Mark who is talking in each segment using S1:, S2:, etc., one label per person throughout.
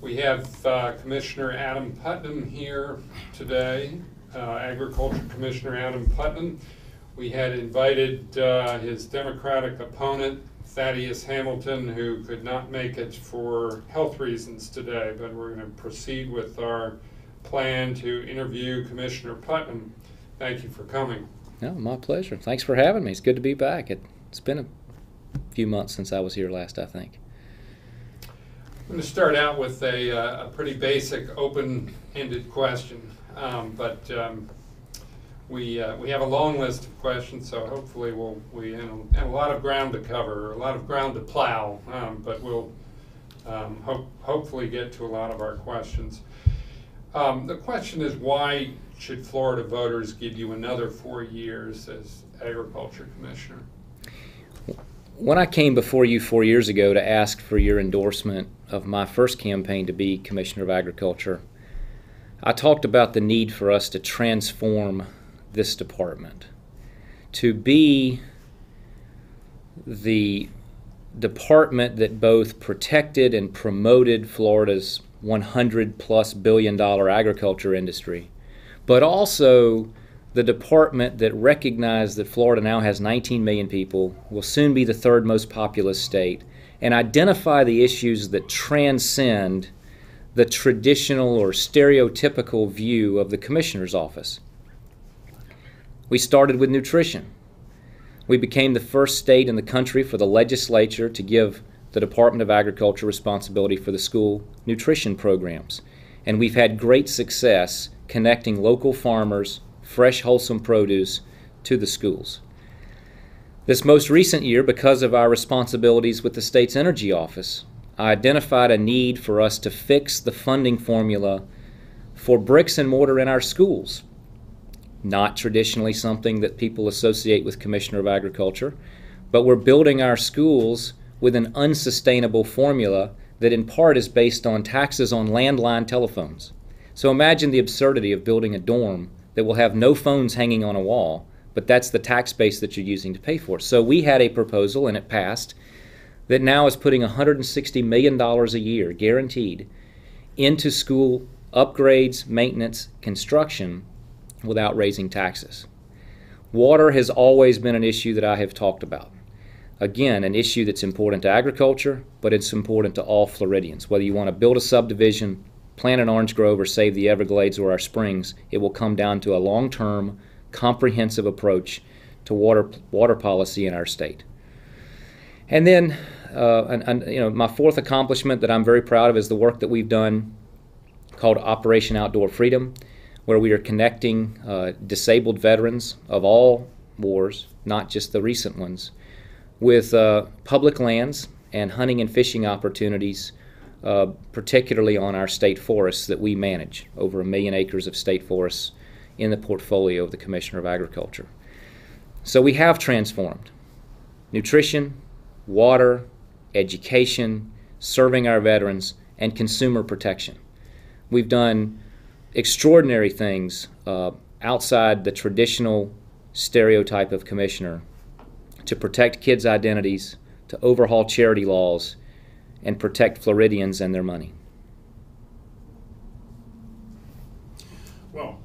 S1: We have uh, Commissioner Adam Putnam here today, uh, Agriculture Commissioner Adam Putnam. We had invited uh, his Democratic opponent, Thaddeus Hamilton, who could not make it for health reasons today, but we're going to proceed with our plan to interview Commissioner Putnam. Thank you for coming.
S2: No, my pleasure. Thanks for having me. It's good to be back. It, it's been a few months since I was here last, I think.
S1: I'm going to start out with a, uh, a pretty basic, open-ended question, um, but um, we uh, we have a long list of questions, so hopefully we'll we and a, lot of ground to cover, a lot of ground to plow, um, but we'll um, hope hopefully get to a lot of our questions. Um, the question is why should Florida voters give you another four years as agriculture commissioner?
S2: When I came before you four years ago to ask for your endorsement of my first campaign to be Commissioner of Agriculture, I talked about the need for us to transform this department, to be the department that both protected and promoted Florida's 100 plus billion dollar agriculture industry, but also the department that recognized that Florida now has 19 million people, will soon be the third most populous state, and identify the issues that transcend the traditional or stereotypical view of the commissioner's office. We started with nutrition. We became the first state in the country for the legislature to give the Department of Agriculture responsibility for the school nutrition programs. And we've had great success connecting local farmers, fresh, wholesome produce to the schools. This most recent year, because of our responsibilities with the state's energy office, I identified a need for us to fix the funding formula for bricks and mortar in our schools. Not traditionally something that people associate with Commissioner of Agriculture, but we're building our schools with an unsustainable formula that in part is based on taxes on landline telephones. So imagine the absurdity of building a dorm that will have no phones hanging on a wall but that's the tax base that you're using to pay for. So we had a proposal, and it passed, that now is putting $160 million a year, guaranteed, into school upgrades, maintenance, construction without raising taxes. Water has always been an issue that I have talked about. Again, an issue that's important to agriculture, but it's important to all Floridians. Whether you want to build a subdivision, plant an orange grove, or save the Everglades or our springs, it will come down to a long term comprehensive approach to water water policy in our state. And then, uh, and, and, you know, my fourth accomplishment that I'm very proud of is the work that we've done called Operation Outdoor Freedom, where we are connecting uh, disabled veterans of all wars, not just the recent ones, with uh, public lands and hunting and fishing opportunities, uh, particularly on our state forests that we manage, over a million acres of state forests in the portfolio of the Commissioner of Agriculture. So we have transformed nutrition, water, education, serving our veterans, and consumer protection. We've done extraordinary things uh, outside the traditional stereotype of commissioner to protect kids' identities, to overhaul charity laws, and protect Floridians and their money.
S3: Well,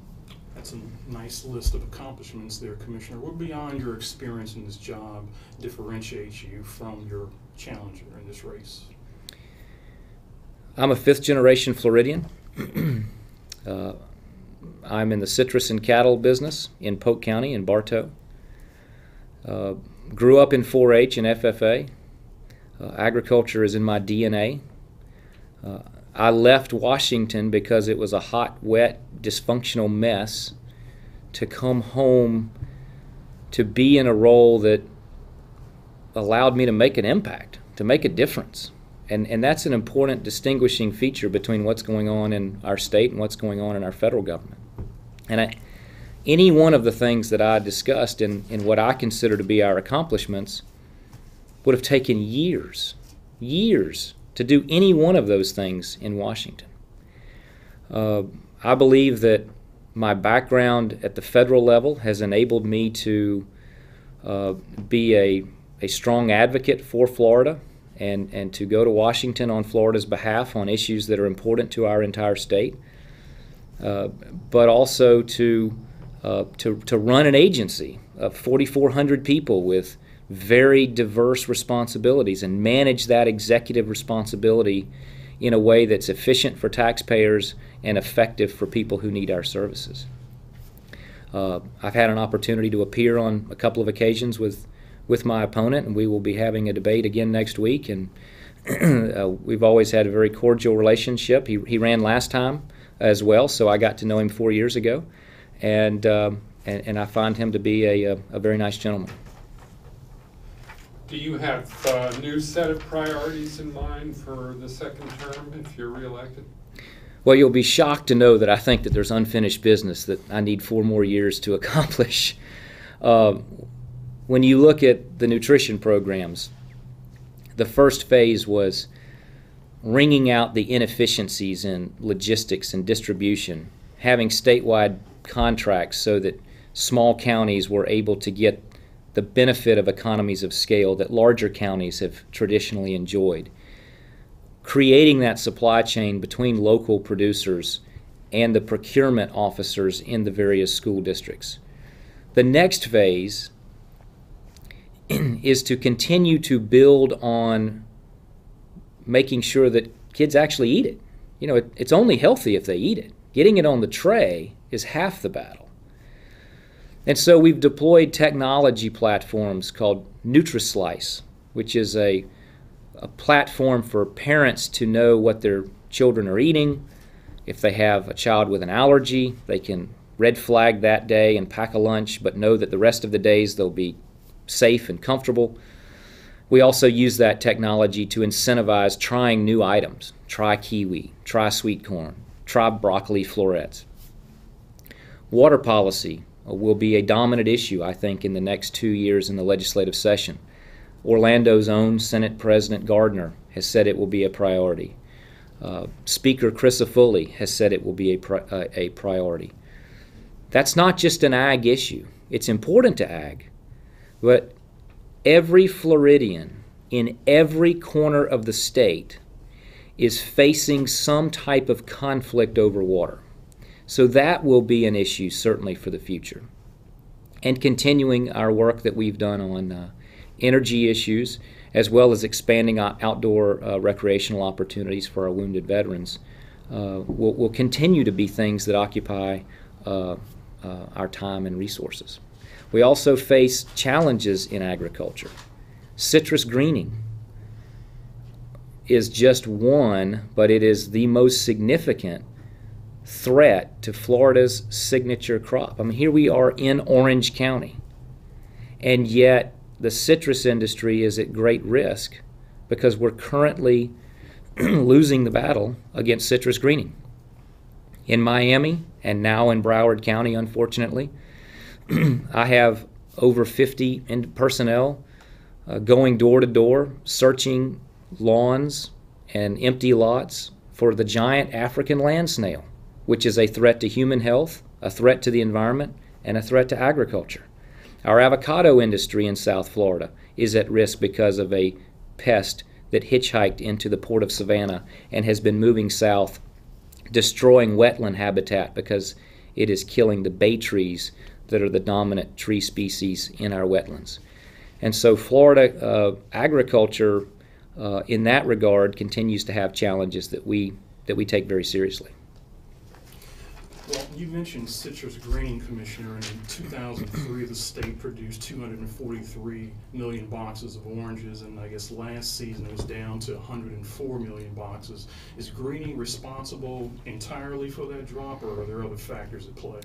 S3: that's a nice list of accomplishments there, Commissioner. What beyond your experience in this job differentiates you from your challenger in this race?
S2: I'm a fifth generation Floridian. uh, I'm in the citrus and cattle business in Polk County in Bartow. Uh, grew up in 4 H and FFA. Uh, agriculture is in my DNA. Uh, I left Washington because it was a hot, wet, dysfunctional mess to come home to be in a role that allowed me to make an impact, to make a difference. And, and that's an important distinguishing feature between what's going on in our state and what's going on in our federal government. And I, any one of the things that I discussed in, in what I consider to be our accomplishments would have taken years, years to do any one of those things in Washington. Uh, I believe that my background at the federal level has enabled me to uh, be a, a strong advocate for Florida and, and to go to Washington on Florida's behalf on issues that are important to our entire state, uh, but also to, uh, to, to run an agency of 4,400 people with very diverse responsibilities and manage that executive responsibility in a way that's efficient for taxpayers and effective for people who need our services. Uh, I've had an opportunity to appear on a couple of occasions with, with my opponent, and we will be having a debate again next week. And uh, we've always had a very cordial relationship. He, he ran last time as well, so I got to know him four years ago, and um, and, and I find him to be a, a, a very nice gentleman.
S1: Do you have a new set of priorities in mind for the second term if you're reelected?
S2: Well, you'll be shocked to know that I think that there's unfinished business that I need four more years to accomplish. Uh, when you look at the nutrition programs, the first phase was wringing out the inefficiencies in logistics and distribution, having statewide contracts so that small counties were able to get the benefit of economies of scale that larger counties have traditionally enjoyed. Creating that supply chain between local producers and the procurement officers in the various school districts. The next phase is to continue to build on making sure that kids actually eat it. You know, it, it's only healthy if they eat it. Getting it on the tray is half the battle. And so we've deployed technology platforms called NutriSlice, which is a, a platform for parents to know what their children are eating. If they have a child with an allergy, they can red flag that day and pack a lunch, but know that the rest of the days they'll be safe and comfortable. We also use that technology to incentivize trying new items. Try kiwi, try sweet corn, try broccoli florets. Water policy will be a dominant issue, I think, in the next two years in the legislative session. Orlando's own Senate President Gardiner has said it will be a priority. Uh, Speaker Crisafulli has said it will be a, pri- uh, a priority. That's not just an ag issue. It's important to ag, but every Floridian in every corner of the state is facing some type of conflict over water. So that will be an issue certainly for the future. And continuing our work that we've done on uh, energy issues, as well as expanding outdoor uh, recreational opportunities for our wounded veterans, uh, will, will, continue to be things that occupy uh, uh, our time and resources. We also face challenges in agriculture. Citrus greening is just one, but it is the most significant threat to Florida's signature crop. I mean, here we are in Orange County, and yet the citrus industry is at great risk because we're currently losing the battle against citrus greening. In Miami and now in Broward County, unfortunately, I have over 50 personnel uh, going door to door, searching lawns and empty lots for the giant African land snail which is a threat to human health, a threat to the environment, and a threat to agriculture. Our avocado industry in South Florida is at risk because of a pest that hitchhiked into the port of Savannah and has been moving south, destroying wetland habitat because it is killing the bay trees that are the dominant tree species in our wetlands. And so, Florida uh, agriculture, uh, in that regard, continues to have challenges that we that we take very seriously.
S3: Well, you mentioned citrus greening, Commissioner, and in 2003, the state produced 243 million boxes of oranges, and I guess last season it was down to 104 million boxes. Is greening responsible entirely for that drop, or are there other factors at play?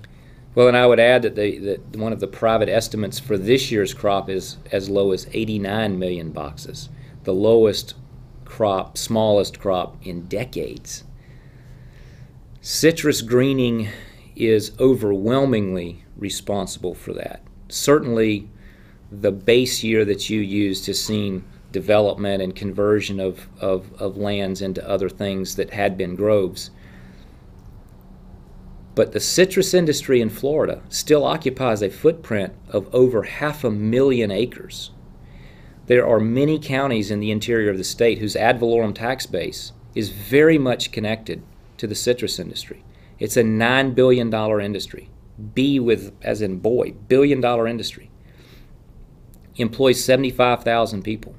S2: Well, and I would add that, they, that one of the private estimates for this year's crop is as low as 89 million boxes, the lowest crop, smallest crop in decades. Citrus greening is overwhelmingly responsible for that. Certainly, the base year that you used has seen development and conversion of, of, of lands into other things that had been groves. But the citrus industry in Florida still occupies a footprint of over half a million acres. There are many counties in the interior of the state whose ad valorem tax base is very much connected to the citrus industry. It's a $9 billion industry. B with, as in boy, billion dollar industry. Employs 75,000 people.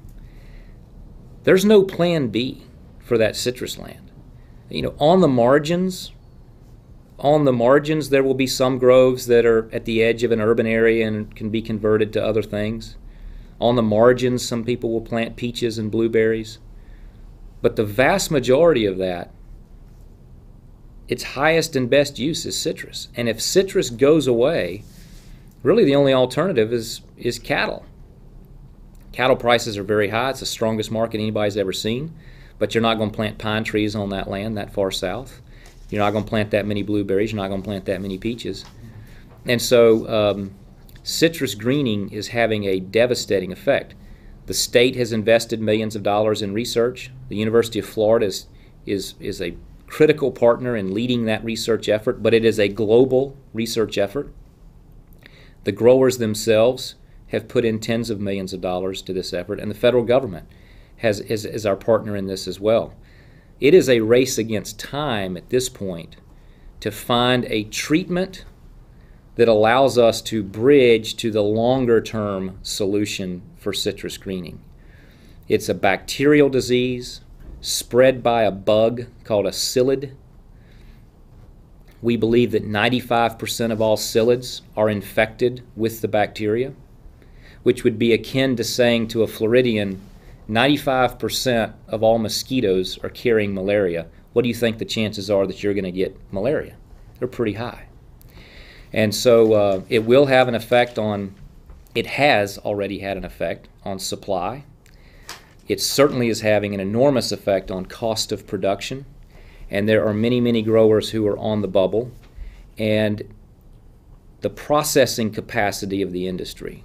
S2: There's no plan B for that citrus land. You know, on the margins, on the margins, there will be some groves that are at the edge of an urban area and can be converted to other things. On the margins, some people will plant peaches and blueberries. But the vast majority of that, its highest and best use is citrus. And if citrus goes away, really the only alternative is, is cattle. Cattle prices are very high. It's the strongest market anybody's ever seen. But you're not going to plant pine trees on that land that far south. You're not going to plant that many blueberries. You're not going to plant that many peaches. And so um, citrus greening is having a devastating effect. The state has invested millions of dollars in research. The University of Florida is, is, is a critical partner in leading that research effort, but it is a global research effort. The growers themselves have put in tens of millions of dollars to this effort, and the federal government has, is, is our partner in this as well. It is a race against time at this point to find a treatment that allows us to bridge to the longer term solution for citrus greening. It's a bacterial disease spread by a bug called a psyllid. We believe that 95% of all psyllids are infected with the bacteria, which would be akin to saying to a Floridian, 95% of all mosquitoes are carrying malaria. What do you think the chances are that you're going to get malaria? They're pretty high. And so uh, it will have an effect on, it has already had an effect on supply. It certainly is having an enormous effect on cost of production. And there are many, many growers who are on the bubble. And the processing capacity of the industry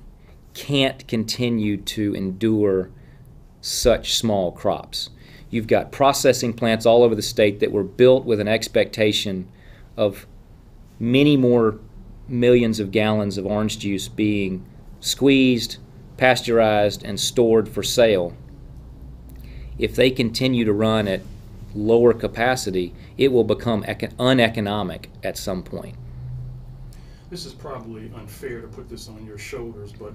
S2: can't continue to endure such small crops. You've got processing plants all over the state that were built with an expectation of many more millions of gallons of orange juice being squeezed, pasteurized, and stored for sale. If they continue to run at lower capacity, it will become uneconomic at some point.
S3: This is probably unfair to put this on your shoulders, but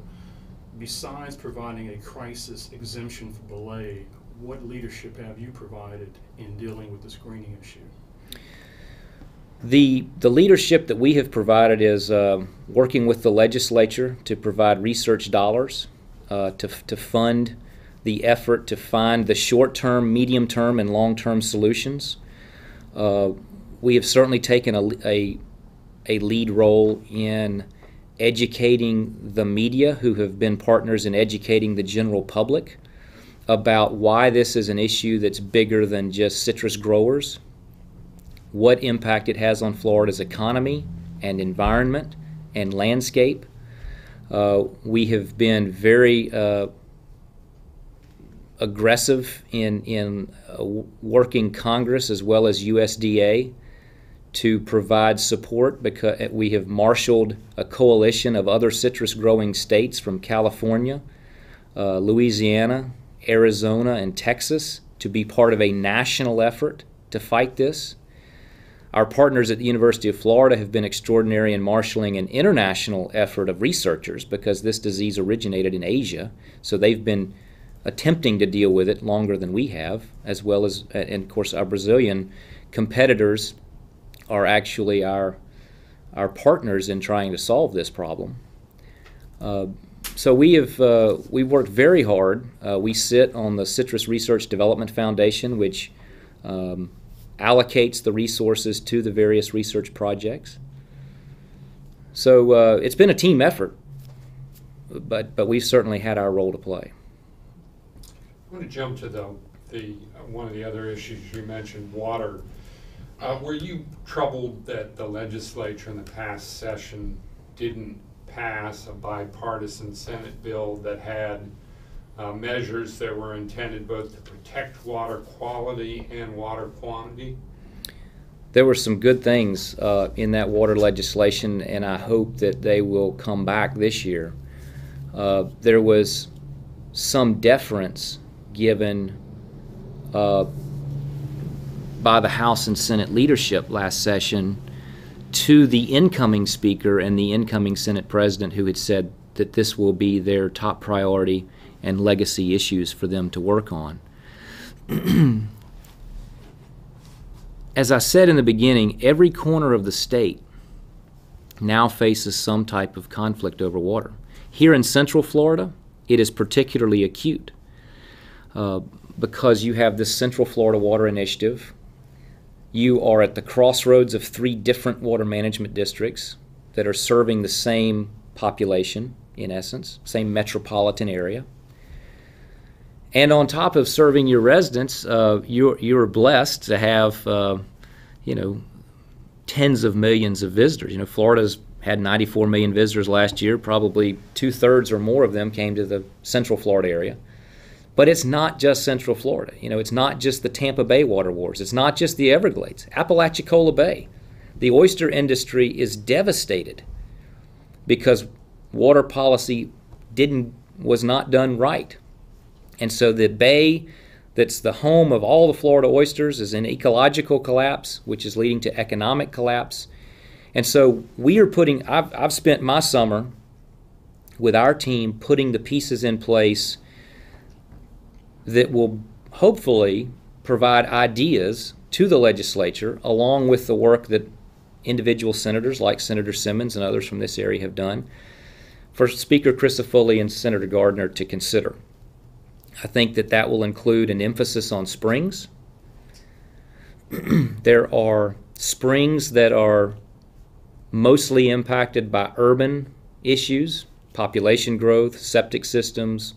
S3: besides providing a crisis exemption for Belay, what leadership have you provided in dealing with the greening issue?
S2: The, the leadership that we have provided is uh, working with the legislature to provide research dollars uh, to, to fund the effort to find the short term, medium term, and long term solutions. Uh, we have certainly taken a, a, a lead role in educating the media who have been partners in educating the general public about why this is an issue that's bigger than just citrus growers, what impact it has on Florida's economy and environment and landscape. Uh, we have been very uh, aggressive in, in uh, working Congress as well as USDA to provide support because we have marshaled a coalition of other citrus growing states from California, uh, Louisiana, Arizona, and Texas to be part of a national effort to fight this. Our partners at the University of Florida have been extraordinary in marshaling an international effort of researchers because this disease originated in Asia. So they've been attempting to deal with it longer than we have, as well as, and of course, our Brazilian competitors are actually our our partners in trying to solve this problem. Uh, so we have uh, we worked very hard. Uh, we sit on the Citrus Research Development Foundation, which um, allocates the resources to the various research projects. So uh, it's been a team effort, but but we've certainly had our role to play.
S1: I want to jump to the the one of the other issues you mentioned, water. Uh, were you troubled that the legislature in the past session didn't pass a bipartisan Senate bill that had uh, measures that were intended both to protect water quality and water quantity?
S2: There were some good things uh, in that water legislation, and I hope that they will come back this year. Uh, there was some deference given uh, by the House and Senate leadership last session to the incoming speaker and the incoming Senate president who had said that this will be their top priority and legacy issues for them to work on. As I said in the beginning, every corner of the state now faces some type of conflict over water. Here in Central Florida, it is particularly acute uh, because you have this Central Florida Water Initiative. You are at the crossroads of three different water management districts that are serving the same population, in essence, same metropolitan area. And on top of serving your residents, uh, you're, you're blessed to have, uh, you know, tens of millions of visitors. You know, Florida's had 94 million visitors last year. Probably two thirds or more of them came to the Central Florida area. But it's not just Central Florida. You know, it's not just the Tampa Bay water wars. It's not just the Everglades. Apalachicola Bay. The oyster industry is devastated because water policy didn't was not done right. And so the bay that's the home of all the Florida oysters is in ecological collapse, which is leading to economic collapse. And so we are putting, I've, I've spent my summer with our team putting the pieces in place that will hopefully provide ideas to the legislature along with the work that individual senators like Senator Simmons and others from this area have done for Speaker Crisafulli and Senator Gardiner to consider. I think that that will include an emphasis on springs. there are springs that are mostly impacted by urban issues, population growth, septic systems,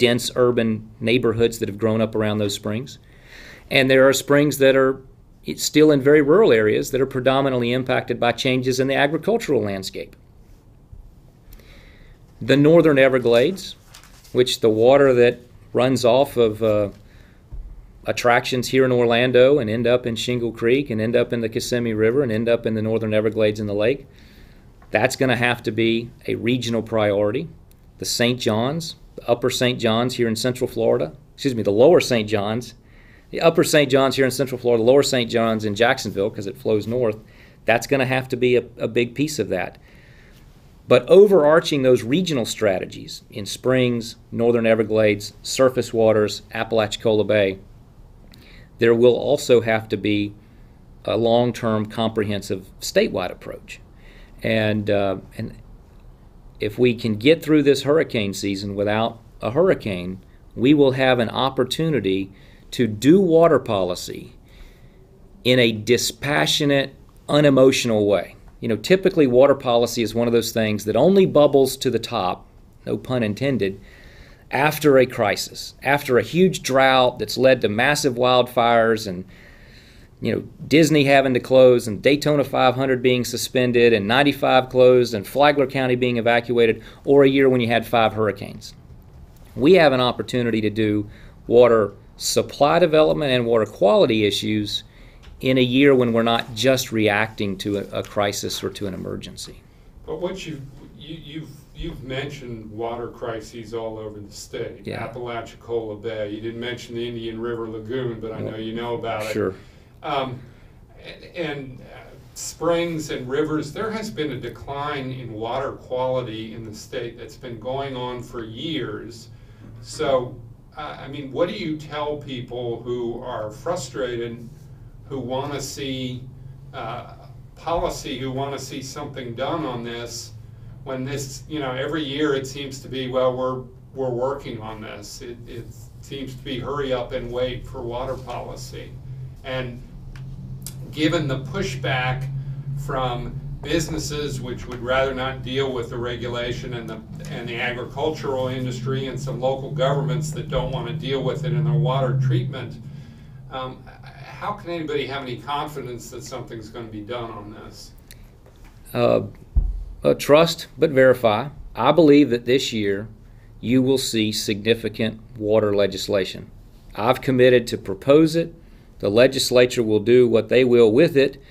S2: dense urban neighborhoods that have grown up around those springs. And there are springs that are still in very rural areas that are predominantly impacted by changes in the agricultural landscape. The northern Everglades, which the water that runs off of uh, attractions here in Orlando and end up in Shingle Creek and end up in the Kissimmee River and end up in the northern Everglades and the lake. That's going to have to be a regional priority. The St. John's, the upper St. John's here in Central Florida, excuse me, the lower St. John's, the upper St. John's here in Central Florida, the lower St. John's in Jacksonville because it flows north, that's going to have to be a, a big piece of that. But overarching those regional strategies in Springs, Northern Everglades, surface waters, Apalachicola Bay, there will also have to be a long term comprehensive statewide approach. And, uh, and if we can get through this hurricane season without a hurricane, we will have an opportunity to do water policy in a dispassionate, unemotional way. You know, typically water policy is one of those things that only bubbles to the top, no pun intended, after a crisis, after a huge drought that's led to massive wildfires and you know Disney having to close and Daytona 500 being suspended and 95 closed and Flagler County being evacuated or a year when you had five hurricanes. We have an opportunity to do water supply development and water quality issues in a year when we're not just reacting to a, a crisis or to an emergency.
S1: But what you, you you've you've mentioned water crises all over the state.
S2: Yeah.
S1: Apalachicola Bay. You didn't mention the Indian River Lagoon, but I know you know about it.
S2: Sure.
S1: Um, and, uh, springs and rivers, there has been a decline in water quality in the state that's been going on for years. So, uh, I mean, what do you tell people who are frustrated who want to see uh, policy, who want to see something done on this, when this, you know, every year it seems to be, well, we're we're working on this. It, it seems to be hurry up and wait for water policy, and given the pushback from businesses which would rather not deal with the regulation and the and the agricultural industry and some local governments that don't want to deal with it in their water treatment. Um, how can anybody have any confidence that something's going to be done on this?
S2: Uh, uh, trust but verify. I believe that this year you will see significant water legislation. I've committed to propose it. The legislature will do what they will with it.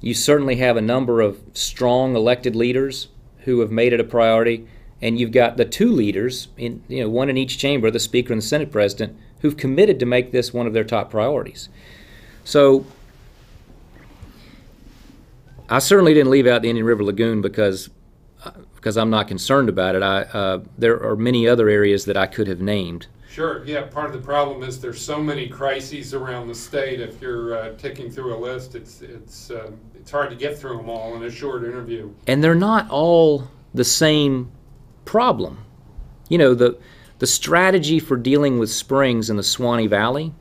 S2: You certainly have a number of strong elected leaders who have made it a priority, and you've got the two leaders in you know one in each chamber, the speaker and the Senate president, who've committed to make this one of their top priorities. So I certainly didn't leave out the Indian River Lagoon because because I'm not concerned about it. I uh, there are many other areas that I could have named.
S1: Sure, yeah, part of the problem is there's so many crises around the state. If you're uh, ticking through a list, it's, it's, uh, it's hard to get through them all in a short interview.
S2: and they're not all the same problem. You know, the the strategy for dealing with springs in the Suwannee Valley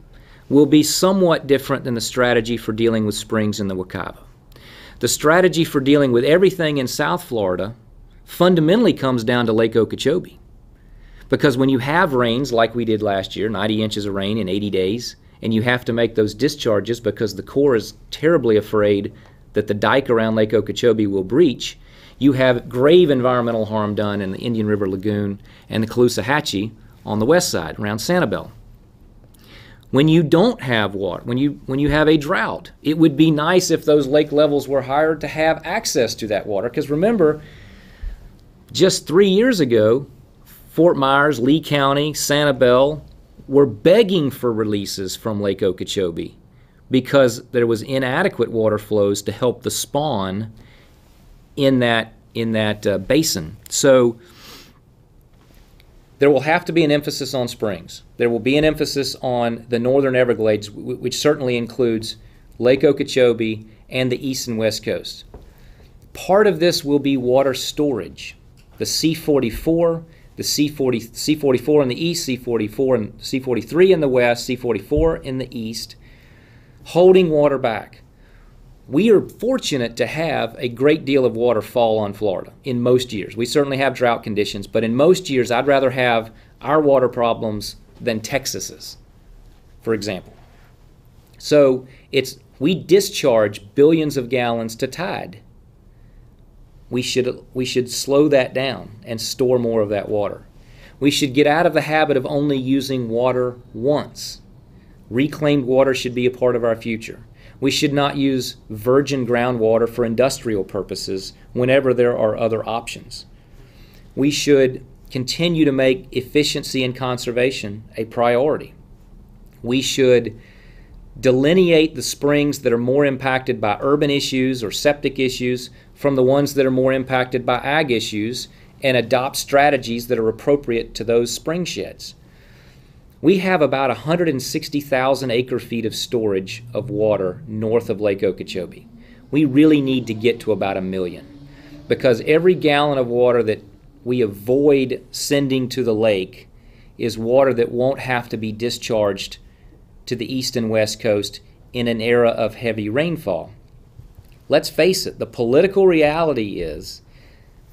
S2: will be somewhat different than the strategy for dealing with springs in the Wekiva. The strategy for dealing with everything in South Florida fundamentally comes down to Lake Okeechobee. Because when you have rains like we did last year, 90 inches of rain in 80 days, and you have to make those discharges because the Corps is terribly afraid that the dike around Lake Okeechobee will breach, you have grave environmental harm done in the Indian River Lagoon and the Caloosahatchee on the west side around Sanibel. When you don't have water, when you when you have a drought, it would be nice if those lake levels were higher to have access to that water. Because remember, just three years ago, Fort Myers, Lee County, Sanibel were begging for releases from Lake Okeechobee because there was inadequate water flows to help the spawn in that in that uh, basin. So there will have to be an emphasis on springs. There will be an emphasis on the northern Everglades, which certainly includes Lake Okeechobee and the east and west coast. Part of this will be water storage. The C44, the C40, C44 in the east, C44 and C43 in the west, C44 in the east, holding water back. We are fortunate to have a great deal of water fall on Florida in most years. We certainly have drought conditions, but in most years, I'd rather have our water problems than Texas's, for example. So it's we discharge billions of gallons to tide. We should we should slow that down and store more of that water. We should get out of the habit of only using water once. Reclaimed water should be a part of our future. We should not use virgin groundwater for industrial purposes whenever there are other options. We should continue to make efficiency and conservation a priority. We should delineate the springs that are more impacted by urban issues or septic issues from the ones that are more impacted by ag issues and adopt strategies that are appropriate to those spring sheds. We have about 160,000 acre feet of storage of water north of Lake Okeechobee. We really need to get to about a million because every gallon of water that we avoid sending to the lake is water that won't have to be discharged to the east and west coast in an era of heavy rainfall. Let's face it, the political reality is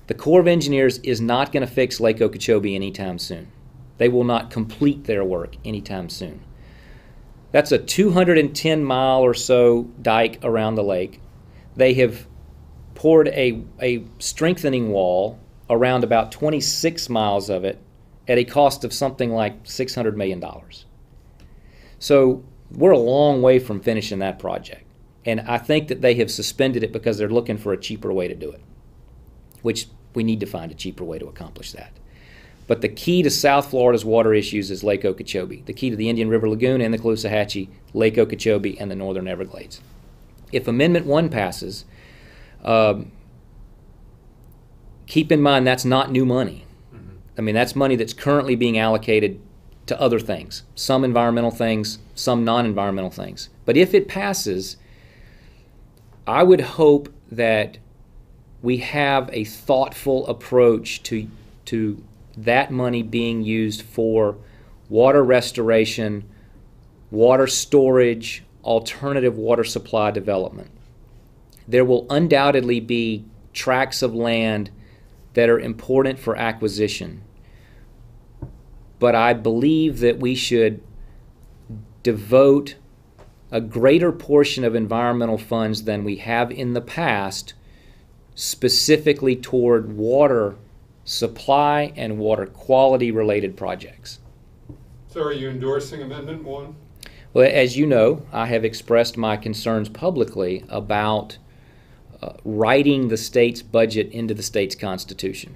S2: the Corps of Engineers is not going to fix Lake Okeechobee anytime soon. They will not complete their work anytime soon. That's a 210 mile or so dike around the lake. They have poured a, a strengthening wall around about 26 miles of it at a cost of something like $600 million. So we're a long way from finishing that project. And I think that they have suspended it because they're looking for a cheaper way to do it, which we need to find a cheaper way to accomplish that. But the key to South Florida's water issues is Lake Okeechobee. The key to the Indian River Lagoon and the Caloosahatchee, Lake Okeechobee, and the Northern Everglades. If Amendment 1 passes, um, keep in mind that's not new money. I mean, that's money that's currently being allocated to other things, some environmental things, some non environmental things. But if it passes, I would hope that we have a thoughtful approach to, to that money being used for water restoration, water storage, alternative water supply development. There will undoubtedly be tracts of land that are important for acquisition. But I believe that we should devote a greater portion of environmental funds than we have in the past specifically toward water supply and water quality related projects.
S1: So are you endorsing Amendment 1?
S2: Well, as you know, I have expressed my concerns publicly about uh, writing the state's budget into the state's constitution.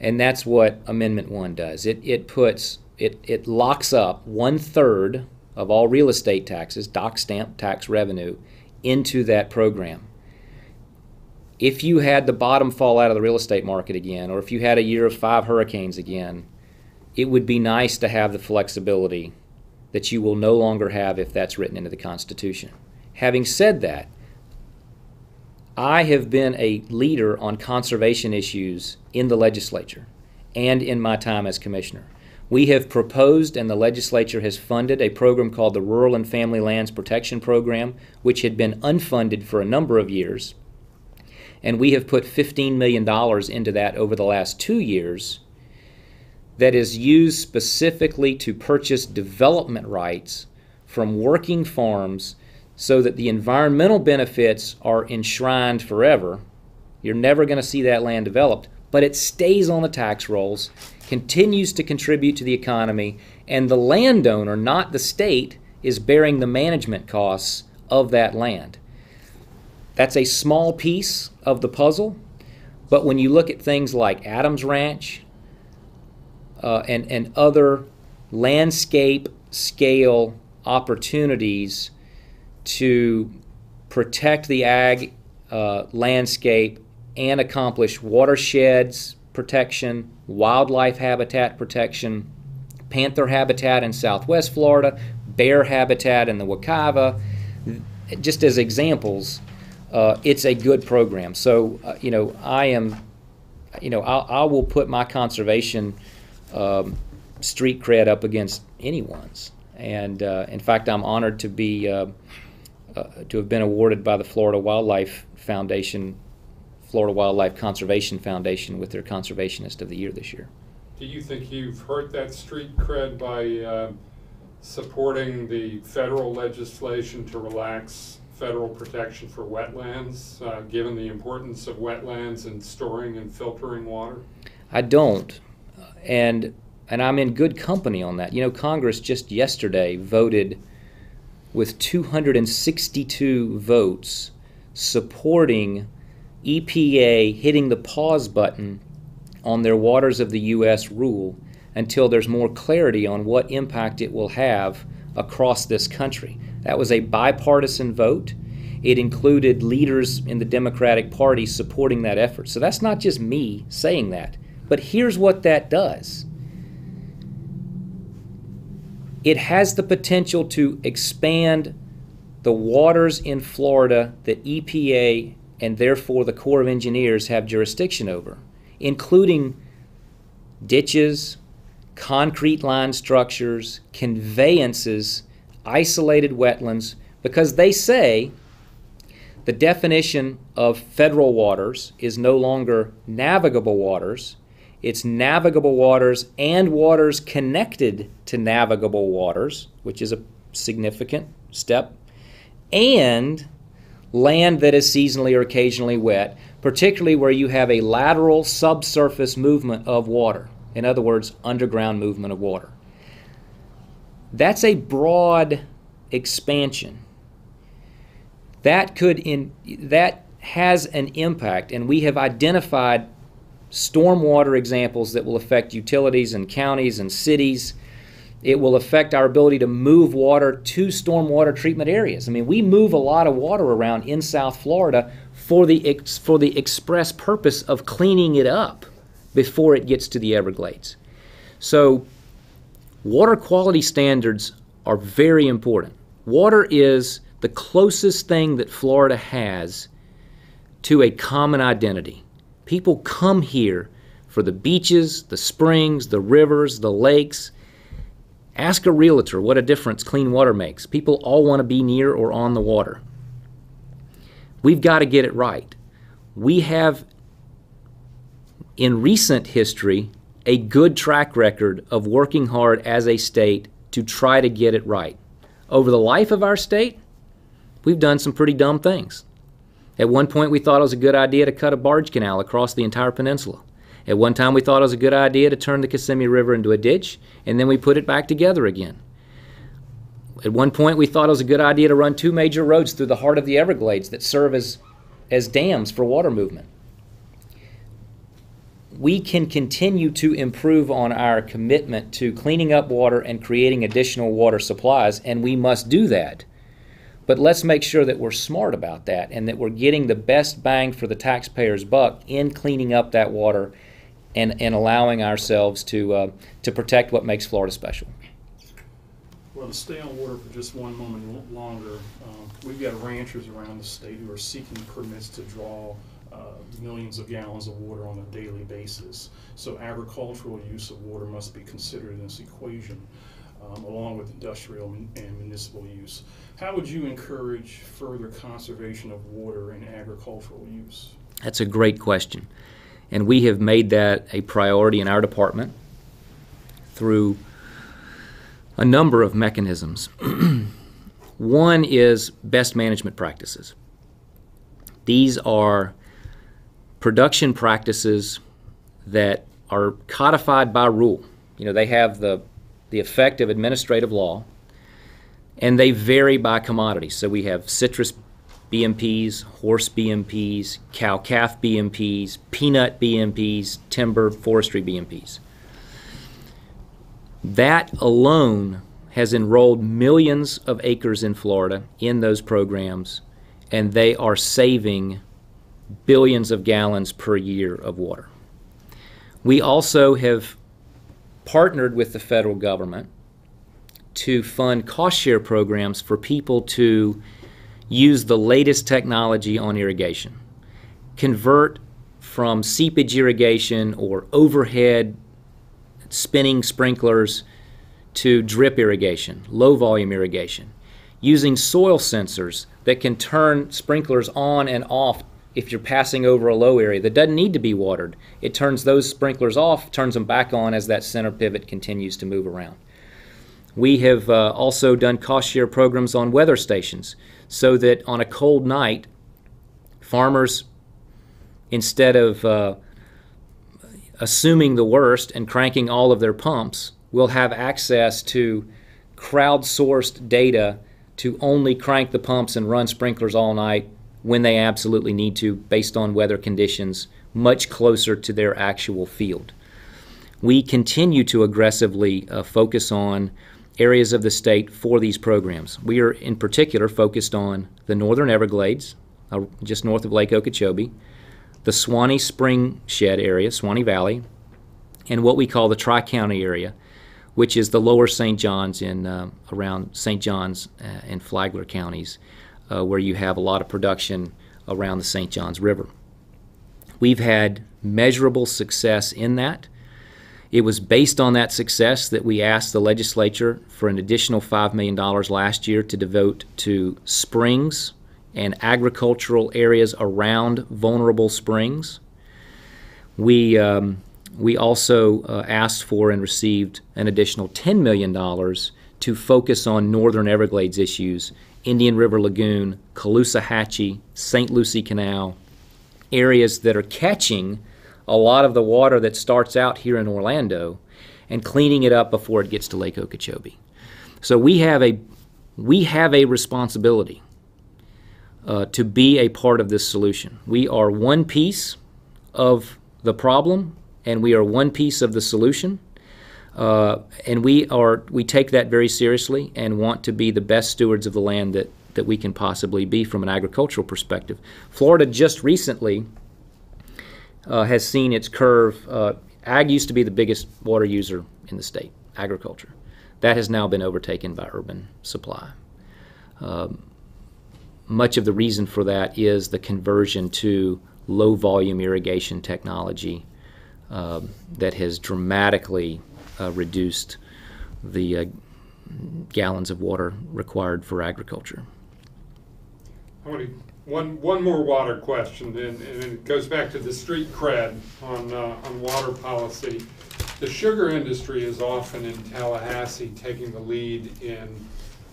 S2: And that's what Amendment 1 does. It, it puts, it, it locks up one third of all real estate taxes, doc stamp tax revenue, into that program. If you had the bottom fall out of the real estate market again, or if you had a year of five hurricanes again, it would be nice to have the flexibility that you will no longer have if that's written into the Constitution. Having said that, I have been a leader on conservation issues in the legislature and in my time as commissioner. We have proposed and the legislature has funded a program called the Rural and Family Lands Protection Program, which had been unfunded for a number of years. And we have put $15 million into that over the last two years that is used specifically to purchase development rights from working farms so that the environmental benefits are enshrined forever. You're never going to see that land developed, but it stays on the tax rolls, continues to contribute to the economy, and the landowner, not the state, is bearing the management costs of that land. That's a small piece of the puzzle, but when you look at things like Adams Ranch uh, and, and other landscape scale opportunities to protect the ag uh, landscape and accomplish watersheds protection, wildlife habitat protection, panther habitat in southwest Florida, bear habitat in the Wekiva, just as examples. Uh, it's a good program. So, uh, you know, I am, you know, I'll, I will put my conservation um, street cred up against anyone's. And uh, in fact, I'm honored to be uh, uh, to have been awarded by the Florida Wildlife Foundation, Florida Wildlife Conservation Foundation, with their Conservationist of the Year this year.
S1: Do you think you've hurt that street cred by uh, supporting the federal legislation to relax federal protection for wetlands, uh, given the importance of wetlands in storing and filtering water?
S2: I don't, and and I'm in good company on that. You know, Congress just yesterday voted with 262 votes supporting EPA hitting the pause button on their Waters of the U.S. rule until there's more clarity on what impact it will have across this country. That was a bipartisan vote. It included leaders in the Democratic Party supporting that effort. So that's not just me saying that. But here's what that does it has the potential to expand the waters in Florida that EPA and therefore the Corps of Engineers have jurisdiction over, including ditches, concrete line structures, conveyances, isolated wetlands, because they say the definition of federal waters is no longer navigable waters, it's navigable waters and waters connected to navigable waters, which is a significant step, and land that is seasonally or occasionally wet, particularly where you have a lateral subsurface movement of water. In other words, underground movement of water. That's a broad expansion. That could in that has an impact, and we have identified stormwater examples that will affect utilities and counties and cities. It will affect our ability to move water to stormwater treatment areas. I mean, we move a lot of water around in South Florida for the ex- for the express purpose of cleaning it up before it gets to the Everglades. So, water quality standards are very important. Water is the closest thing that Florida has to a common identity. People come here for the beaches, the springs, the rivers, the lakes. Ask a realtor what a difference clean water makes. People all want to be near or on the water. We've got to get it right. We have, in recent history, a good track record of working hard as a state to try to get it right. Over the life of our state, we've done some pretty dumb things. At one point, we thought it was a good idea to cut a barge canal across the entire peninsula. At one time, we thought it was a good idea to turn the Kissimmee River into a ditch, and then we put it back together again. At one point, we thought it was a good idea to run two major roads through the heart of the Everglades that serve as, as dams for water movement. we can continue to improve on our commitment to cleaning up water and creating additional water supplies, and we must do that. But let's make sure that we're smart about that and that we're getting the best bang for the taxpayer's buck in cleaning up that water and, and allowing ourselves to, uh, to protect what makes Florida special.
S3: Well, to stay on water for just one moment longer, um, we've got ranchers around the state who are seeking permits to draw uh, millions of gallons of water on a daily basis. So agricultural use of water must be considered in this equation, um, along with industrial and and municipal use. How would you encourage further conservation of water in agricultural use?
S2: That's a great question. And we have made that a priority in our department through a number of mechanisms. One is best management practices. These are production practices that are codified by rule. You know, they have the, the effect of administrative law, and they vary by commodity. So we have citrus BMPs, horse BMPs, cow calf BMPs, peanut BMPs, timber forestry BMPs. That alone has enrolled millions of acres in Florida in those programs, and they are saving billions of gallons per year of water. We also have partnered with the federal government to fund cost share programs for people to use the latest technology on irrigation. Convert from seepage irrigation or overhead spinning sprinklers to drip irrigation, low volume irrigation, using soil sensors that can turn sprinklers on and off if you're passing over a low area that doesn't need to be watered. It turns those sprinklers off, turns them back on as that center pivot continues to move around. We have uh, also done cost share programs on weather stations so that on a cold night, farmers, instead of uh, assuming the worst and cranking all of their pumps, will have access to crowdsourced data to only crank the pumps and run sprinklers all night when they absolutely need to, based on weather conditions much closer to their actual field. We continue to aggressively uh, focus on areas of the state for these programs. We are in particular focused on the northern Everglades, uh, just north of Lake Okeechobee, the Suwannee Spring Shed area, Suwannee Valley, and what we call the Tri County area, which is the lower St. Johns in uh, around St. Johns uh, and Flagler counties, uh, where you have a lot of production around the St. Johns River. We've had measurable success in that. It was based on that success that we asked the legislature for an additional $5 million last year to devote to springs and agricultural areas around vulnerable springs. We, um, we also uh, asked for and received an additional $10 million to focus on northern Everglades issues Indian River Lagoon, Caloosahatchee, St. Lucie Canal, areas that are catching a lot of the water that starts out here in Orlando and cleaning it up before it gets to Lake Okeechobee. So we have a we have a responsibility uh, to be a part of this solution. We are one piece of the problem, and we are one piece of the solution. Uh, and we are we take that very seriously and want to be the best stewards of the land that that we can possibly be from an agricultural perspective. Florida just recently uh, has seen its curve. Uh, ag used to be the biggest water user in the state, agriculture. That has now been overtaken by urban supply. Um, much of the reason for that is the conversion to low volume irrigation technology um, that has dramatically uh, reduced the uh, gallons of water required for agriculture.
S1: One, one more water question, and, and it goes back to the street cred on, uh, on water policy. The sugar industry is often in Tallahassee taking the lead in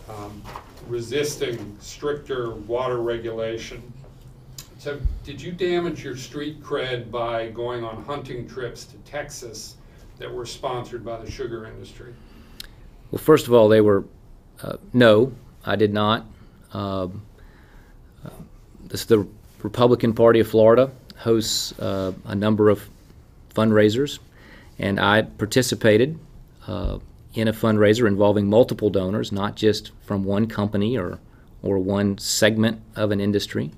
S1: um, resisting stricter water regulation. So did you damage your street cred by going on hunting trips to Texas that were sponsored by the sugar industry?
S2: Well, first of all, they were uh, no, I did not. Um, this, the Republican Party of Florida hosts uh, a number of fundraisers, and I participated uh, in a fundraiser involving multiple donors, not just from one company or, or one segment of an industry.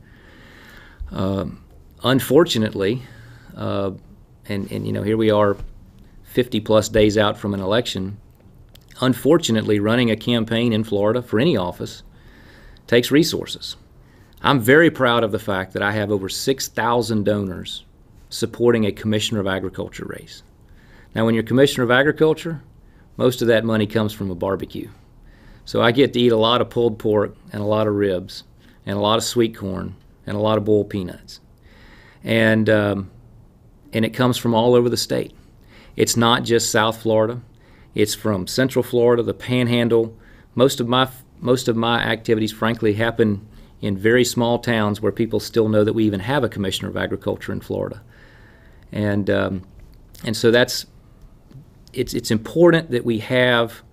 S2: Um, unfortunately, uh, and, and you know, here we are 50 plus days out from an election. Unfortunately, running a campaign in Florida for any office takes resources. I'm very proud of the fact that I have over 6,000 donors supporting a Commissioner of Agriculture race. Now, when you're Commissioner of Agriculture, most of that money comes from a barbecue. So I get to eat a lot of pulled pork and a lot of ribs and a lot of sweet corn and a lot of boiled peanuts. And, um, and it comes from all over the state. It's not just South Florida. It's from Central Florida, the Panhandle. Most of my most of my activities, frankly, happen in very small towns where people still know that we even have a commissioner of agriculture in Florida, and um, and so that's it's it's important that we have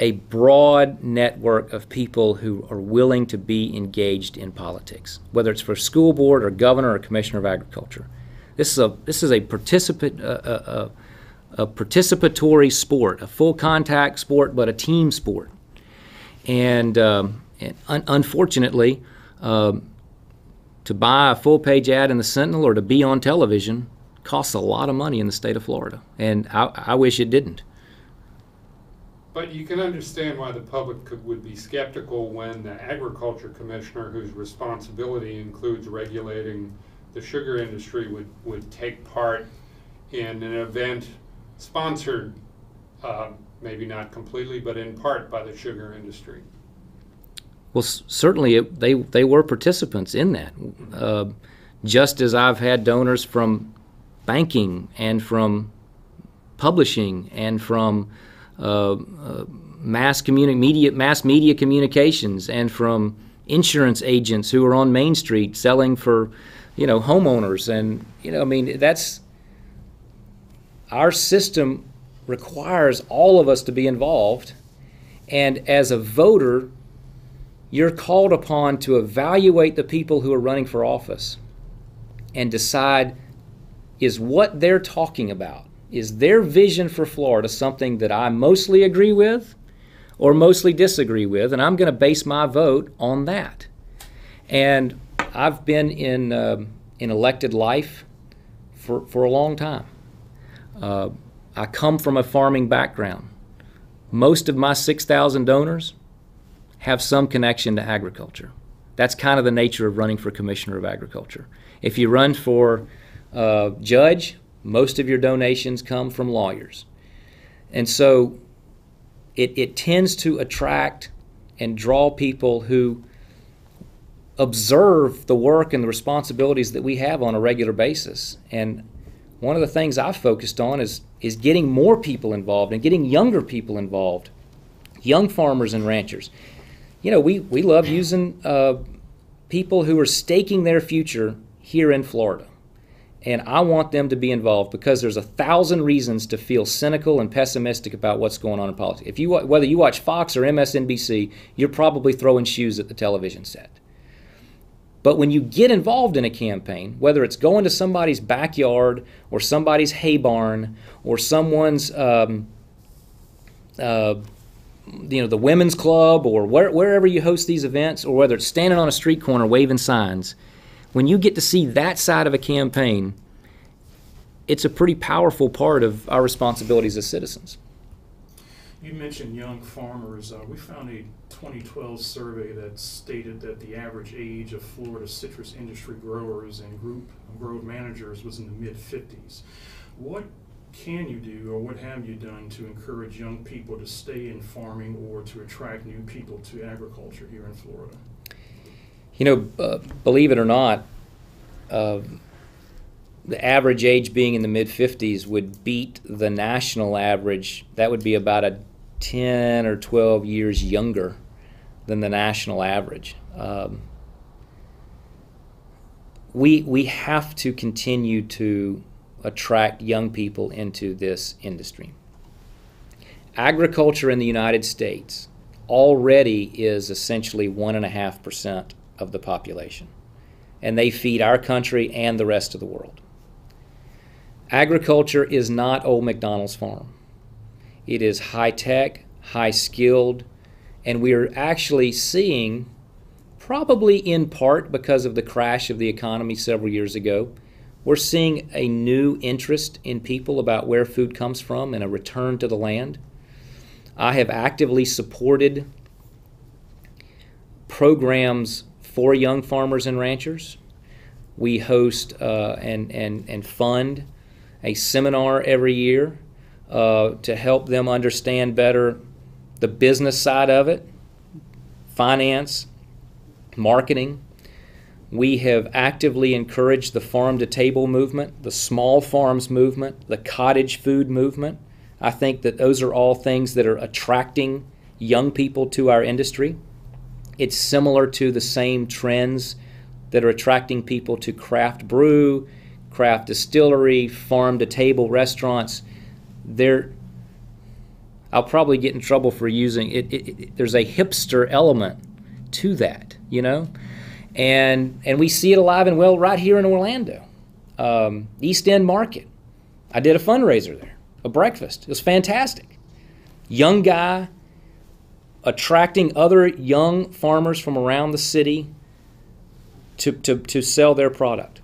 S2: a broad network of people who are willing to be engaged in politics, whether it's for school board or governor or commissioner of agriculture. This is a this is a participant a, a, a participatory sport, a full contact sport, but a team sport. And, um, and un- unfortunately, um, to buy a full page ad in the Sentinel or to be on television costs a lot of money in the state of Florida, and I, I wish it didn't.
S1: But you can understand why the public could, would be skeptical when the agriculture commissioner, whose responsibility includes regulating the sugar industry, would, would take part in an event sponsored, uh, maybe not completely, but in part by the sugar industry.
S2: Well, certainly it, they they were participants in that. Uh, just as I've had donors from banking and from publishing and from uh, uh, mass communi- media mass media communications and from insurance agents who are on Main Street selling for you know homeowners and you know I mean that's our system requires all of us to be involved. And as a voter you're called upon to evaluate the people who are running for office and decide is what they're talking about is their vision for Florida something that I mostly agree with or mostly disagree with? And I'm going to base my vote on that. And I've been in um in elected life for, for a long time. Uh, I come from a farming background most of my 6,000 donors have some connection to agriculture. That's kind of the nature of running for commissioner of agriculture. If you run for uh, judge, most of your donations come from lawyers. And so it, it tends to attract and draw people who observe the work and the responsibilities that we have on a regular basis. And one of the things I've focused on is, is getting more people involved and getting younger people involved, young farmers and ranchers you know, we, we love using uh, people who are staking their future here in Florida. And I want them to be involved because there's a thousand reasons to feel cynical and pessimistic about what's going on in politics. If you whether you watch Fox or MSNBC, you're probably throwing shoes at the television set. But when you get involved in a campaign, whether it's going to somebody's backyard or somebody's hay barn or someone's um, uh, you know the women's club or where, wherever you host these events or whether it's standing on a street corner waving signs when you get to see that side of a campaign it's a pretty powerful part of our responsibilities as citizens
S3: You mentioned young farmers. Uh, we found a 2012 survey that stated that the average age of Florida citrus industry growers and group grove managers was in the mid 50s. What can you do, or what have you done to encourage young people to stay in farming or to attract new people to agriculture here in Florida?
S2: you know uh, believe it or not uh, the average age being in the mid 50s would beat the national average that would be about a 10 or 12 years younger than the national average um, we we have to continue to attract young people into this industry. Agriculture in the United States already is essentially one and a half percent of the population. and they feed our country and the rest of the world. Agriculture is not old McDonald's farm. It is high tech, high skilled, and we are actually seeing, probably in part because of the crash of the economy several years ago, we're seeing a new interest in people about where food comes from and a return to the land. I have actively supported programs for young farmers and ranchers. We host uh, and, and, and fund a seminar every year uh, to help them understand better the business side of it, finance, marketing. We have actively encouraged the farm to table movement, the small farms movement, the cottage food movement. I think that those are all things that are attracting young people to our industry. It's similar to the same trends that are attracting people to craft brew, craft distillery, farm to table restaurants. They're I'll probably get in trouble for using it, it, it, There's a hipster element to that, you know, and and we see it alive and well right here in Orlando, um, East End Market. I did a fundraiser there, a breakfast. It was fantastic. Young guy, attracting other young farmers from around the city to, to, to sell their product.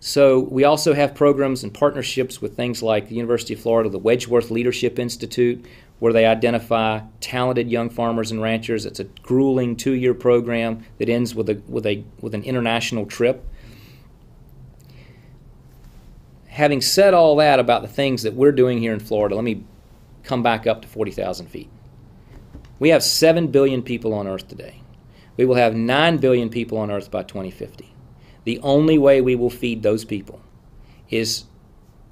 S2: So we also have programs and partnerships with things like the University of Florida, the Wedgeworth Leadership Institute, where they identify talented young farmers and ranchers. It's a grueling two-year program that ends with a with a with an international trip. Having said all that about the things that we're doing here in Florida, let me come back up to 40,000 feet. We have 7 billion people on Earth today. We will have 9 billion people on Earth by 2050. The only way we will feed those people is,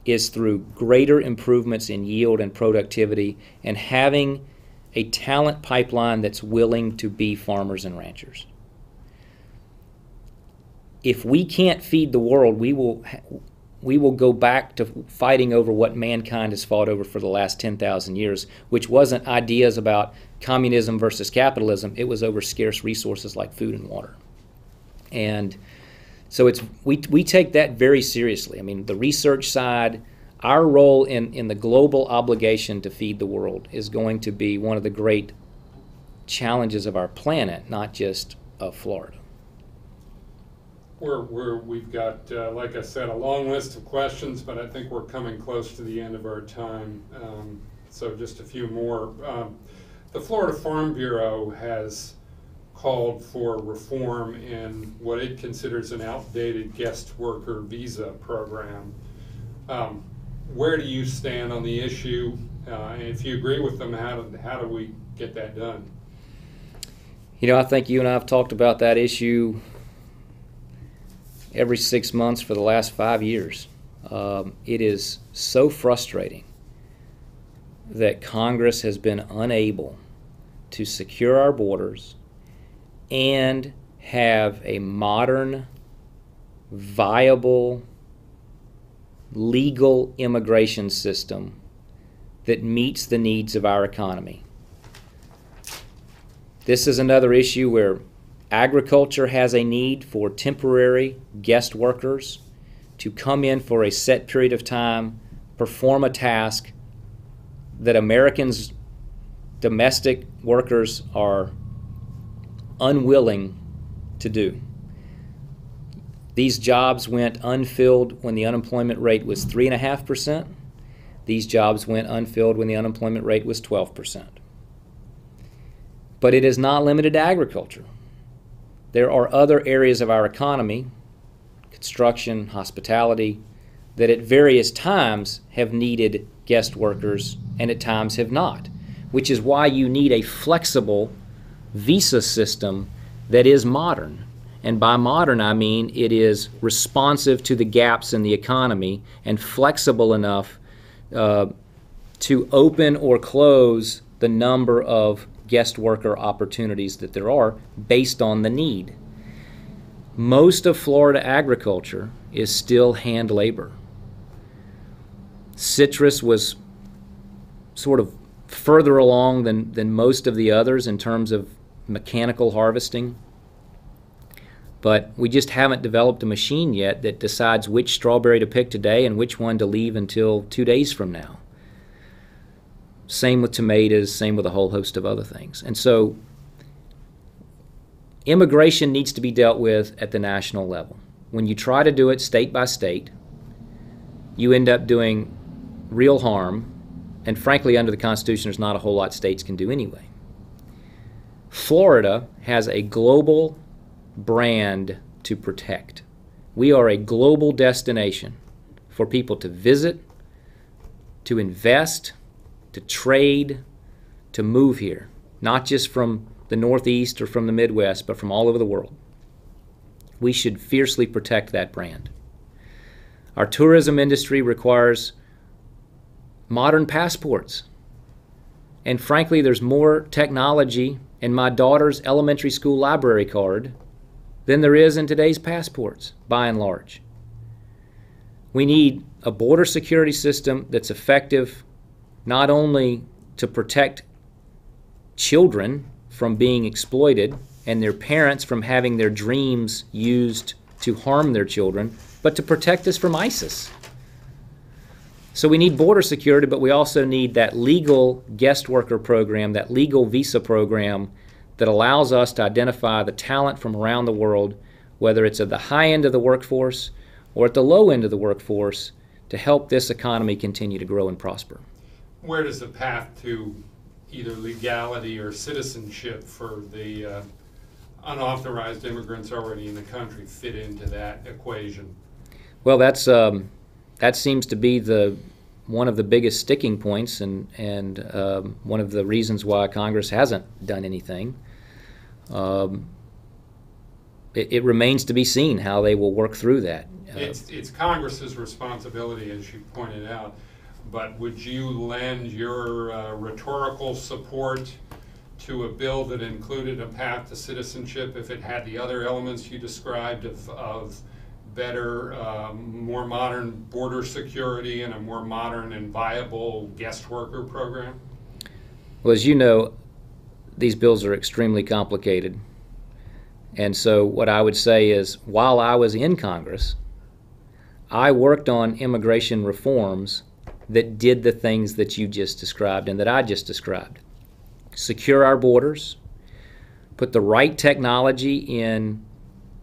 S2: is through greater improvements in yield and productivity and having a talent pipeline that's willing to be farmers and ranchers. If we can't feed the world, we will we will go back to fighting over what mankind has fought over for the last 10,000 years, which wasn't ideas about communism versus capitalism, it was over scarce resources like food and water. And so it's we, we take that very seriously. I mean, the research side, our role in, in the global obligation to feed the world is going to be one of the great challenges of our planet, not just of Florida.
S1: We're, we're, we've got, uh, like I said, a long list of questions, but I think we're coming close to the end of our time. Um, so just a few more. Um, the Florida Farm Bureau has called for reform in what it considers an outdated guest worker visa program. Um, where do you stand on the issue? Uh, and if you agree with them, how do, how do we get that done?
S2: You know, I think you and I have talked about that issue every six months for the last five years. Um, it is so frustrating that Congress has been unable to secure our borders and have a modern, viable, legal immigration system that meets the needs of our economy. This is another issue where Agriculture has a need for temporary guest workers to come in for a set period of time, perform a task that Americans, domestic workers, are unwilling to do. These jobs went unfilled when the unemployment rate was 3.5%. These jobs went unfilled when the unemployment rate was 12%. But it is not limited to agriculture. There are other areas of our economy, construction, hospitality, that at various times have needed guest workers and at times have not, which is why you need a flexible visa system that is modern. And by modern, I mean it is responsive to the gaps in the economy and flexible enough uh, to open or close the number of guest worker opportunities that there are based on the need. Most of Florida agriculture is still hand labor. Citrus was sort of further along than, than most of the others in terms of mechanical harvesting. But we just haven't developed a machine yet that decides which strawberry to pick today and which one to leave until two days from now. Same with tomatoes, same with a whole host of other things. And so immigration needs to be dealt with at the national level. When you try to do it state by state, you end up doing real harm, and frankly, under the Constitution, there's not a whole lot states can do anyway. Florida has a global brand to protect. We are a global destination for people to visit, to invest, to trade, to move here, not just from the Northeast or from the Midwest, but from all over the world. We should fiercely protect that brand. Our tourism industry requires modern passports. And frankly, there's more technology in my daughter's elementary school library card than there is in today's passports, by and large. We need a border security system that's effective not only to protect children from being exploited and their parents from having their dreams used to harm their children, but to protect us from ISIS. So we need border security, but we also need that legal guest worker program, that legal visa program that allows us to identify the talent from around the world, whether it's at the high end of the workforce or at the low end of the workforce, to help this economy continue to grow and prosper.
S1: Where does the path to either legality or citizenship for the uh, unauthorized immigrants already in the country fit into that equation?
S2: Well, that's um, that seems to be the one of the biggest sticking points and and um, one of the reasons why Congress hasn't done anything. Um, it, it, remains to be seen how they will work through that.
S1: Uh, it's it's Congress's responsibility, as you pointed out. But would you lend your uh, rhetorical support to a bill that included a path to citizenship if it had the other elements you described of, of better, um, more modern border security and a more modern and viable guest worker program?
S2: Well, as you know, these bills are extremely complicated. And so, what I would say is, while I was in Congress, I worked on immigration reforms that did the things that you just described and that I just described. Secure our borders, put the right technology in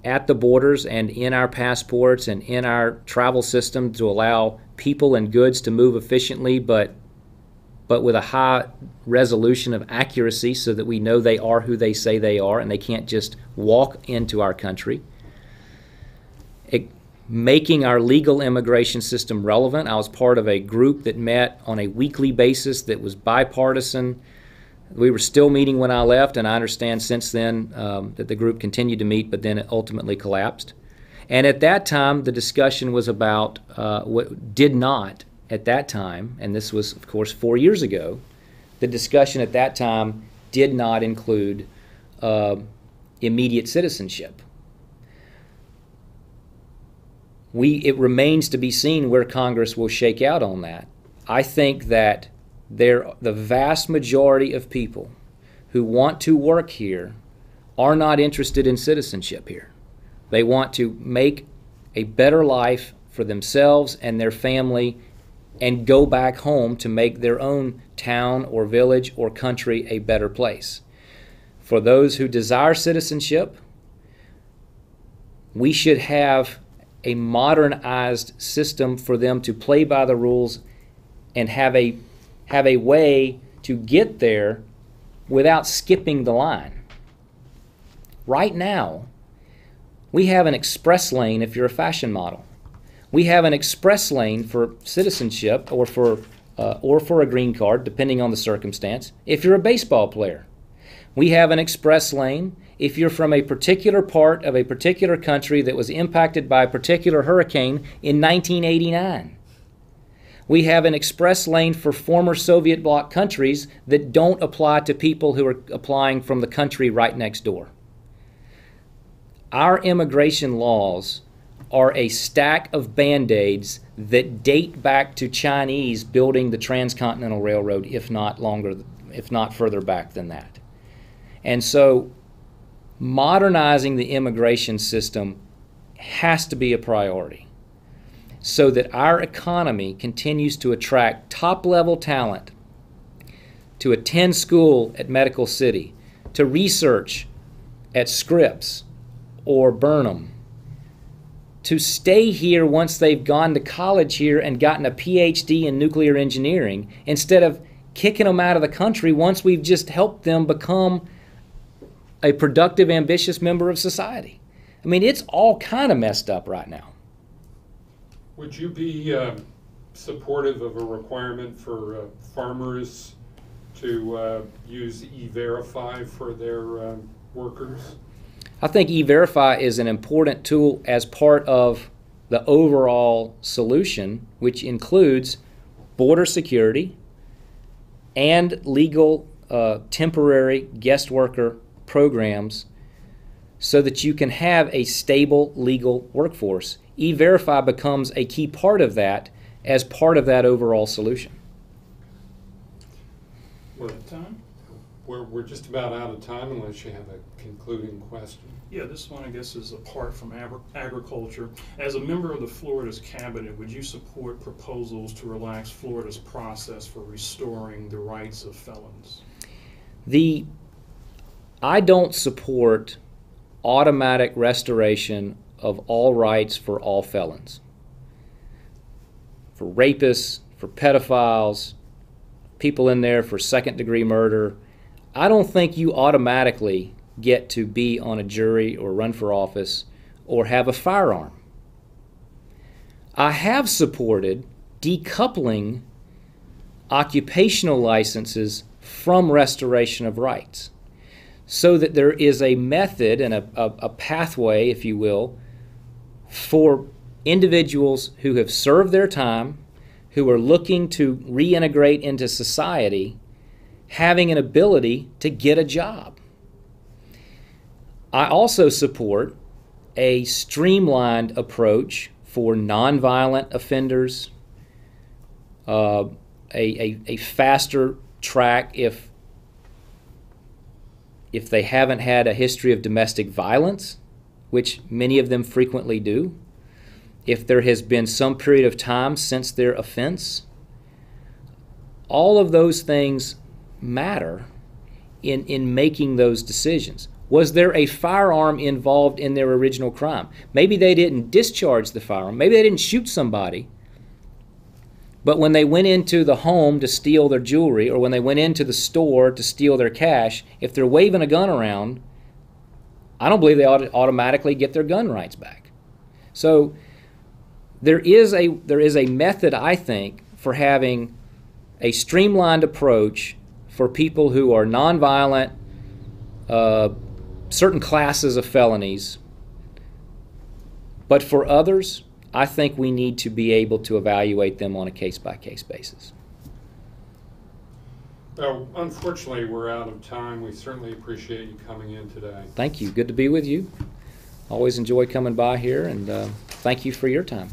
S2: at the borders and in our passports and in our travel system to allow people and goods to move efficiently but but with a high resolution of accuracy so that we know they are who they say they are and they can't just walk into our country. It, making our legal immigration system relevant. I was part of a group that met on a weekly basis that was bipartisan we were still meeting when I left, and I understand since then um, that the group continued to meet, but then it ultimately collapsed. And at that time, the discussion was about uh, what did not at that time, and this was, of course, four years ago. The discussion at that time did not include uh, immediate citizenship. We, it remains to be seen where Congress will shake out on that. I think that there, the vast majority of people who want to work here are not interested in citizenship here. They want to make a better life for themselves and their family and go back home to make their own town or village or country a better place. For those who desire citizenship, we should have a modernized system for them to play by the rules and have a have a way to get there without skipping the line. Right now, we have an express lane if you're a fashion model. We have an express lane for citizenship or for uh, or for a green card, depending on the circumstance, if you're a baseball player. We have an express lane if you're from a particular part of a particular country that was impacted by a particular hurricane in 1989 we have an express lane for former Soviet bloc countries that don't apply to people who are applying from the country right next door. Our immigration laws are a stack of band aids that date back to Chinese building the transcontinental railroad, if not longer, if not further back than that. And so modernizing the immigration system has to be a priority so that our economy continues to attract top level talent to attend school at Medical City, to research at Scripps or Burnham, to stay here once they've gone to college here and gotten a PhD in nuclear engineering instead of kicking them out of the country once we've just helped them become a productive, ambitious member of society. I mean, it's all kind of messed up right now.
S1: Would you be uh, supportive of a requirement for uh, farmers to uh, use E-Verify for their uh, workers?
S2: I think E-Verify is an important tool as part of the overall solution, which includes border security and legal uh, temporary guest worker programs so that you can have a stable legal workforce. E-Verify becomes a key part of that as part of that overall solution.
S1: We're,
S3: Time?
S1: we're, we're just about out of time unless you have a concluding question.
S3: Yeah, this one, I guess, is apart from agri- agriculture. As a member of the Florida's cabinet, would you support proposals to relax Florida's process for restoring the rights of felons?
S2: The I don't support automatic restoration of all rights for all felons. For rapists, for pedophiles, people in there for second degree murder. I don't think you automatically get to be on a jury or run for office or have a firearm. I have supported decoupling occupational licenses from restoration of rights so that there is a method and a, a, a, pathway, if you will, for individuals who have served their time, who are looking to reintegrate into society, having an ability to get a job. I also support a streamlined approach for nonviolent offenders, uh, a, a, a faster track if if they haven't had a history of domestic violence, which many of them frequently do, if there has been some period of time since their offense, all of those things matter in, in making those decisions. Was there a firearm involved in their original crime? Maybe they didn't discharge the firearm, maybe they didn't shoot somebody, but when they went into the home to steal their jewelry or when they went into the store to steal their cash, if they're waving a gun around, I don't believe they ought to automatically get their gun rights back. So there is a there is a method I think for having a streamlined approach for people who are nonviolent, uh, certain classes of felonies, but for others, I think we need to be able to evaluate them on a case by case basis.
S1: Well, unfortunately, we're out of time. We certainly appreciate you coming in today.
S2: Thank you. Good to be with you. Always enjoy coming by here, and uh, thank you for your time.